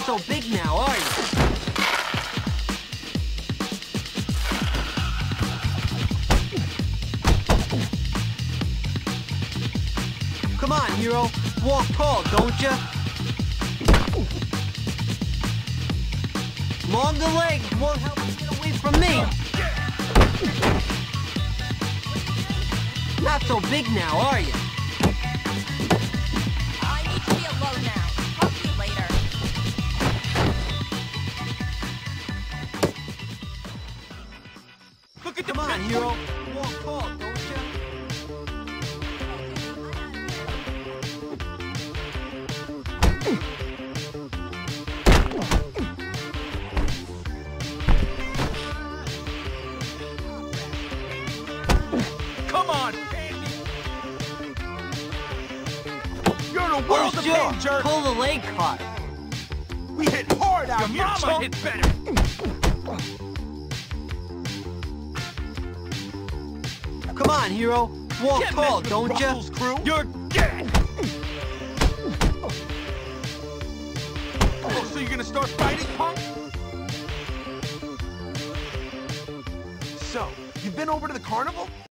Not so big now, are you? Come on, hero. Walk tall, don't ya? Longer legs won't help you get away from me. Not so big now, are you? Look at the Come on, hero. Walk tall, don't ya? Come on, Andy. You're the world of Sure, pain, jerk. pull the leg cut. We hit hard out Your here, mama hit better. Come on, hero. Walk Can't tall, don't you? Crew. You're dead. Oh, so you're gonna start fighting, punk? So, you've been over to the carnival?